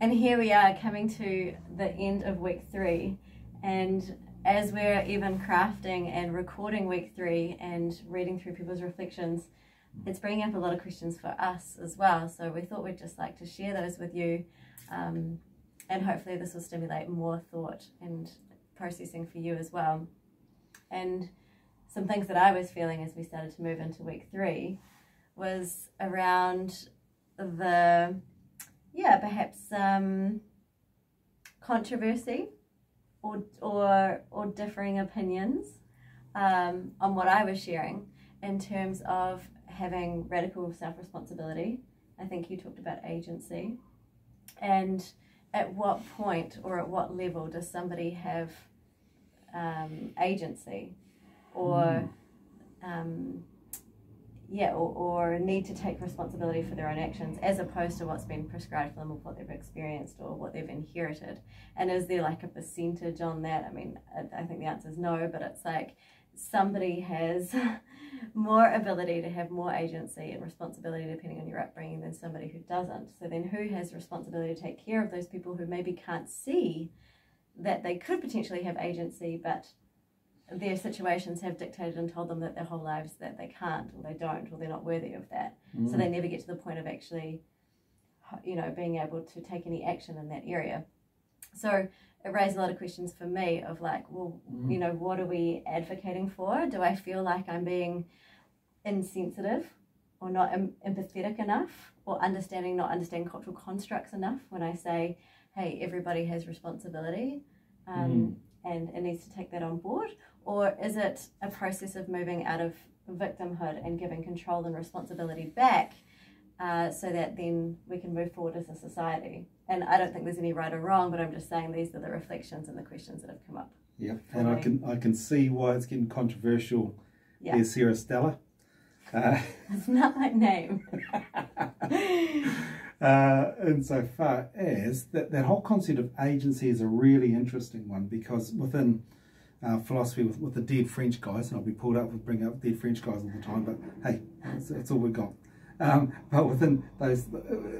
and here we are coming to the end of week three. And as we're even crafting and recording week three and reading through people's reflections, it's bringing up a lot of questions for us as well. So we thought we'd just like to share those with you. Um, and hopefully, this will stimulate more thought and processing for you as well. And some things that I was feeling as we started to move into week three was around the yeah, perhaps um, controversy or, or, or differing opinions um, on what I was sharing in terms of having radical self responsibility. I think you talked about agency. And at what point or at what level does somebody have um, agency or mm. um, yeah, or, or need to take responsibility for their own actions as opposed to what's been prescribed for them or what they've experienced or what they've inherited. And is there like a percentage on that? I mean, I, I think the answer is no, but it's like somebody has more ability to have more agency and responsibility depending on your upbringing than somebody who doesn't. So then who has responsibility to take care of those people who maybe can't see that they could potentially have agency but their situations have dictated and told them that their whole lives that they can't or they don't or they're not worthy of that. Mm. So they never get to the point of actually, you know, being able to take any action in that area. So it raised a lot of questions for me of like, well, mm. you know, what are we advocating for? Do I feel like I'm being insensitive or not em- empathetic enough or understanding, not understanding cultural constructs enough when I say, hey, everybody has responsibility? Um, mm and it needs to take that on board? Or is it a process of moving out of victimhood and giving control and responsibility back uh, so that then we can move forward as a society? And I don't think there's any right or wrong, but I'm just saying these are the reflections and the questions that have come up. Yeah, and me. I can I can see why it's getting controversial. Yeah. There's Sarah Stella. Uh, it's not my name. uh, insofar as that, that whole concept of agency is a really interesting one because within uh, philosophy with, with the dead French guys, and I'll be pulled up with bringing up dead French guys all the time, but hey, that's, that's all we've got. Um, but within those,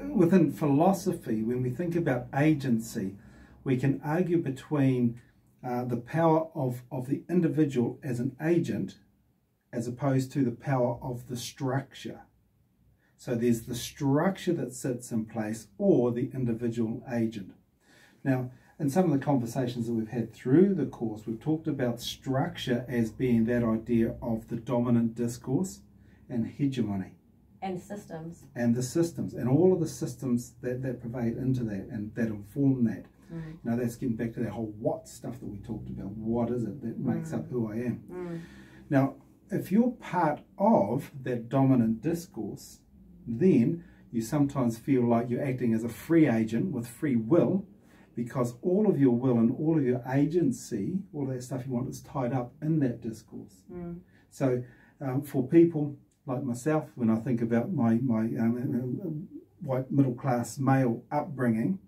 within philosophy, when we think about agency, we can argue between uh, the power of, of the individual as an agent as opposed to the power of the structure. So there's the structure that sits in place or the individual agent. Now, in some of the conversations that we've had through the course, we've talked about structure as being that idea of the dominant discourse and hegemony. And systems. And the systems, and all of the systems that, that pervade into that and that inform that. Mm. Now, that's getting back to that whole what stuff that we talked about. What is it that makes mm. up who I am? Mm. Now, if you're part of that dominant discourse, then you sometimes feel like you're acting as a free agent with free will because all of your will and all of your agency, all that stuff you want is tied up in that discourse. Mm. So um, for people like myself, when I think about my, my um, white middle class male upbringing,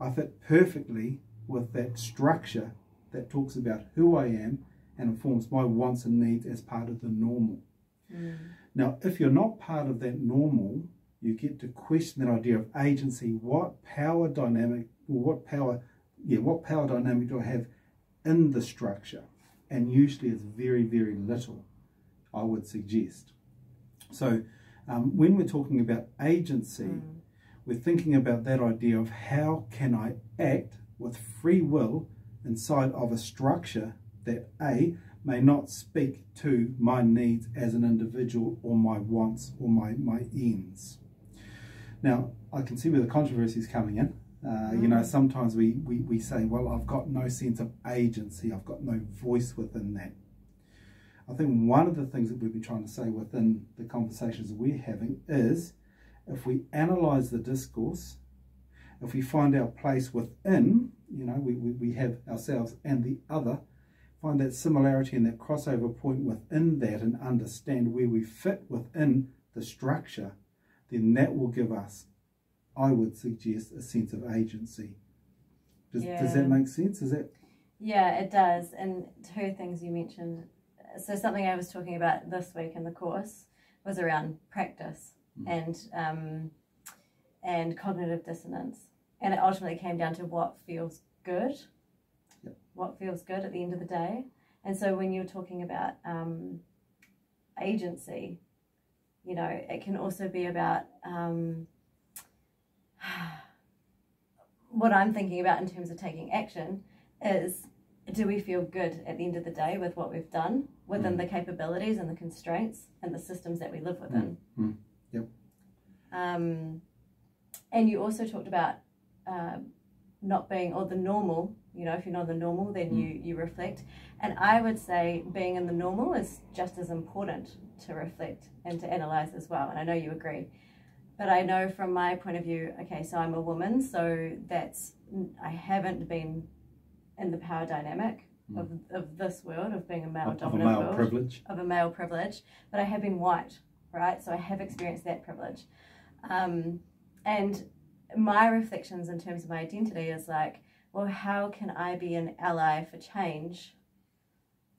I fit perfectly with that structure that talks about who I am and informs my wants and needs as part of the normal. Mm. Now, if you're not part of that normal, you get to question that idea of agency. What power dynamic, or what power, yeah, what power dynamic do I have in the structure? And usually it's very, very little, I would suggest. So um, when we're talking about agency, mm. we're thinking about that idea of how can I act with free will inside of a structure that A, may not speak to my needs as an individual or my wants or my, my ends. Now, I can see where the controversy is coming in. Uh, mm. You know, mm. sometimes we, we, we say, well, I've got no sense of agency, I've got no voice within that. I think one of the things that we've been trying to say within the conversations we're having is if we analyze the discourse, if we find our place within, you know, we, we, we have ourselves and the other, find that similarity and that crossover point within that and understand where we fit within the structure, then that will give us, I would suggest, a sense of agency. Does, yeah. does that make sense? Is that? Yeah, it does. And two things you mentioned. So something I was talking about this week in the course was around practice mm. and um, and cognitive dissonance and it ultimately came down to what feels good. Yep. What feels good at the end of the day. And so when you're talking about um, agency, you know, it can also be about um, what I'm thinking about in terms of taking action is do we feel good at the end of the day with what we've done within Mm. the capabilities and the constraints and the systems that we live within? Mm. Yep. Um, and you also talked about um not being or the normal. You know, if you're not the normal, then you you reflect. And I would say being in the normal is just as important to reflect and to analyze as well. And I know you agree. But I know from my point of view, okay, so I'm a woman, so that's I haven't been in the power dynamic of, of this world of being a male Of, of a dominant male world privilege. of a male privilege, but I have been white, right? So I have experienced that privilege. Um, and my reflections in terms of my identity is like, well, how can I be an ally for change?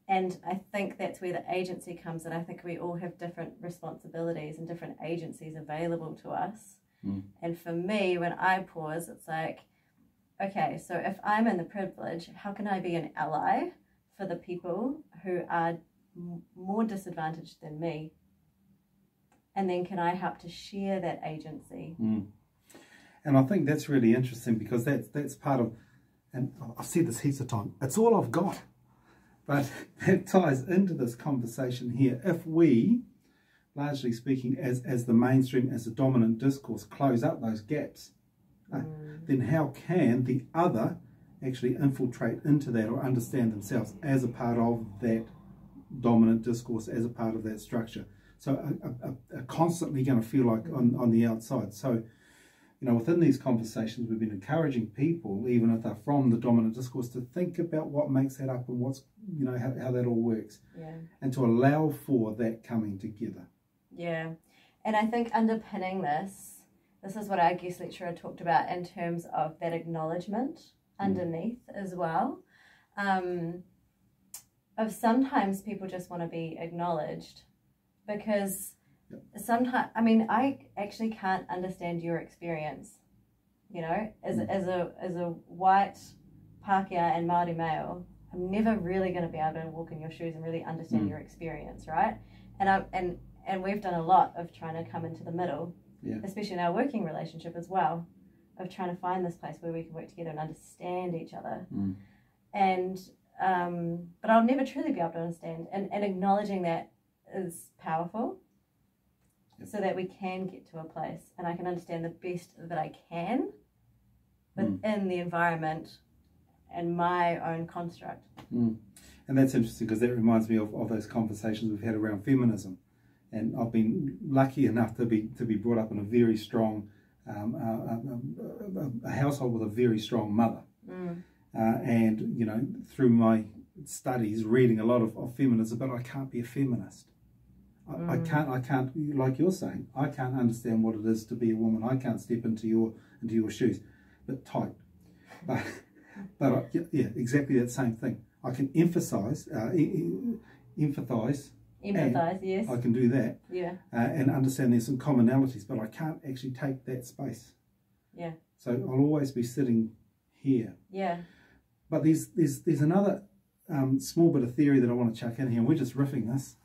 And I think that's where the agency comes in. I think we all have different responsibilities and different agencies available to us. Mm. And for me, when I pause, it's like, okay, so if I'm in the privilege, how can I be an ally for the people who are m- more disadvantaged than me? And then can I help to share that agency? Mm. And I think that's really interesting because that's that's part of, and I've said this heaps of time. It's all I've got, but that ties into this conversation here. If we, largely speaking, as as the mainstream, as the dominant discourse, close up those gaps, uh, then how can the other actually infiltrate into that or understand themselves as a part of that dominant discourse, as a part of that structure? So are constantly going to feel like on, on the outside. So you know, within these conversations, we've been encouraging people, even if they're from the dominant discourse, to think about what makes that up and what's, you know, how, how that all works, Yeah. and to allow for that coming together. Yeah. And I think underpinning this, this is what our guest lecturer talked about in terms of that acknowledgement underneath as well. Um, of sometimes people just want to be acknowledged because sometimes, I mean, I actually can't understand your experience, you know, as, Mm. as a as a white Pākehā and Māori male, I'm never really going to be able to walk in your shoes and really understand Mm. your experience, right? And I and and we've done a lot of trying to come into the middle, Yeah. especially in our working relationship as well, of trying to find this place where we can work together and understand each other. Mm. And um, but I'll never truly be able to understand, and and acknowledging that is powerful. So that we can get to a place, and I can understand the best that I can within the environment and my own construct. And that's interesting because that reminds me of, of those conversations we've had around feminism. And I've been lucky enough to be to be brought up in a very strong, um, uh, uh, uh, a household with a very strong mother. Mm. uh, and you know through my studies reading a lot of, of feminism but i can't be a feminist I, I Mm. can't i can't like you're saying i can't understand what it is to be a woman. I can't step into your into your shoes. But tight. But but I, yeah, yeah exactly that same thing. I can emphasize uh, empathize. Empathize, yes, i can do that yeah, uh, and understand there's some commonalities but i can't actually take that space. Yeah. so i'll always be sitting here. Yeah, but there's there's there's another um, small bit of theory that I want to chuck in here, and we're just riffing this.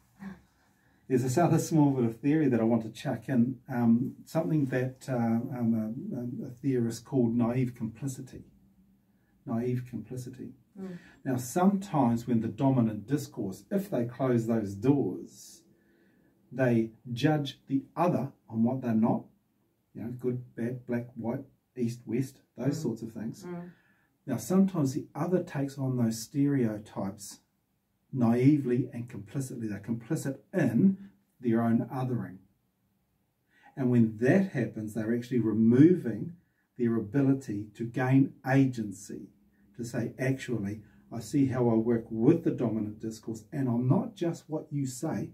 There's this other small bit of theory that I want to chuck in, um, something that uh, um, a, a theorist called naive complicity. Naive complicity. Mm. Now, sometimes when the dominant discourse, if they close those doors, they judge the other on what they're not, you know, good, bad, black, white, east, west, those Mm. sorts of things. Mm. Now, sometimes the other takes on those stereotypes naively and complicitly. They're complicit in their own othering. And when that happens, they're actually removing their ability to gain agency, to say, actually, I see how I work with the dominant discourse, and I'm not just what you say,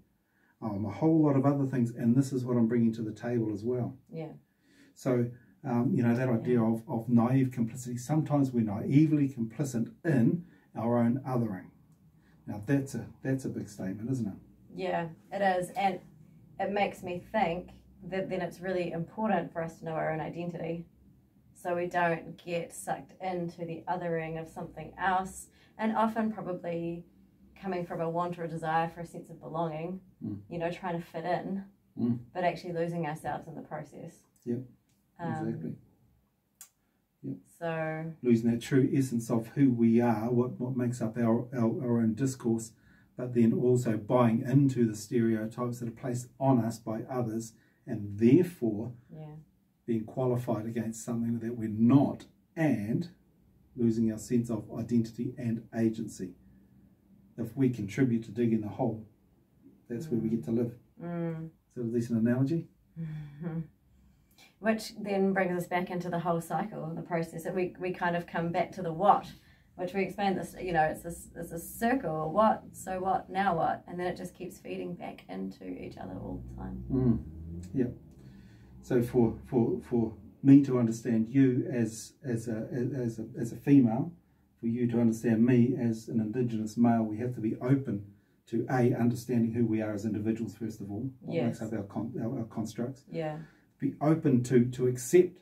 I'm a whole lot of other things, and this is what I'm bringing to the table as well. yeah, So, um, you know, that idea of, of naive complicity, sometimes we're naively complicit in our own othering. Now, that's a, that's a big statement, isn't it? yeah, it is, and it makes me think that then it's really important for us to know our own identity. so we don't get sucked into the othering of something else, and often probably coming from a want or a desire for a sense of belonging, Mm. you know, trying to fit in, Mm. but actually losing ourselves in the process. Yep, Um, exactly. So, Losing that true essence of who we are, what, what makes up our, our, our own discourse, but then also buying into the stereotypes that are placed on us by others, and therefore yeah, being qualified against something that we're not, and losing our sense of identity and agency. If we contribute to digging the hole, that's where we get to live. mm. Is that a decent analogy? which then brings us back into the whole cycle of the process. That we we kind of come back to the what, which we explain this. You know, it's this it's a circle. What? So what? Now what? And then it just keeps feeding back into each other all the time. Mm. Yep. So for for for me to understand you as as a as a as a female, for you to understand me as an indigenous male, we have to be open to a understanding who we are as individuals first of all. What Yes. makes up our, con- our our constructs. Yeah, Be open to to accept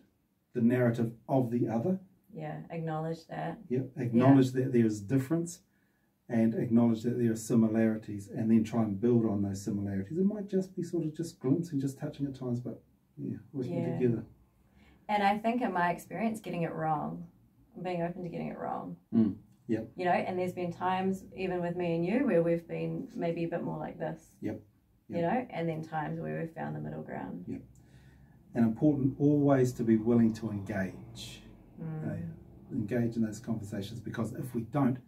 the narrative of the other. yeah. Acknowledge that. Yep. Acknowledge that there is difference. And acknowledge that there are similarities, and then try and build on those similarities. It might just be sort of just glimpsing, just touching at times, but yeah, working Yeah. together. And I think in my experience, getting it wrong, being open to getting it wrong. Mm, yep. You know, and there's been times, even with me and you, where we've been maybe a bit more like this. Yep. You know, and then times where we've found the middle ground. And important always to be willing to engage. Mm. engage in those conversations because if we don't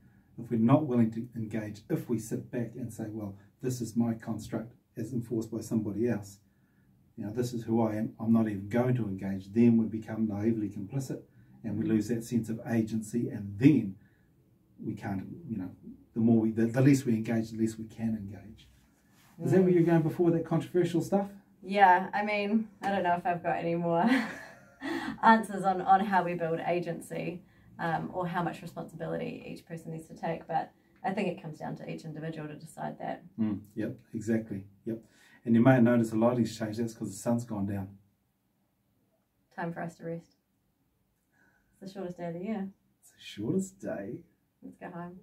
if we're not willing to engage if we sit back and say well this is my construct as enforced by somebody else. You know this is who i am. I'm not even going to engage then we become naively complicit and we lose that sense of agency and then we can't you know the more we the, the less we engage the less we can engage. Is that where you're going before that controversial stuff Yeah, I mean, I don't know if I've got any more answers on, on how we build agency um, or how much responsibility each person needs to take, but I think it comes down to each individual to decide that. Mm, yep, exactly. Yep. And you may have noticed the lighting's changed. That's because the sun's gone down. Time for us to rest. It's the shortest day of the year. It's the shortest day. Let's go home.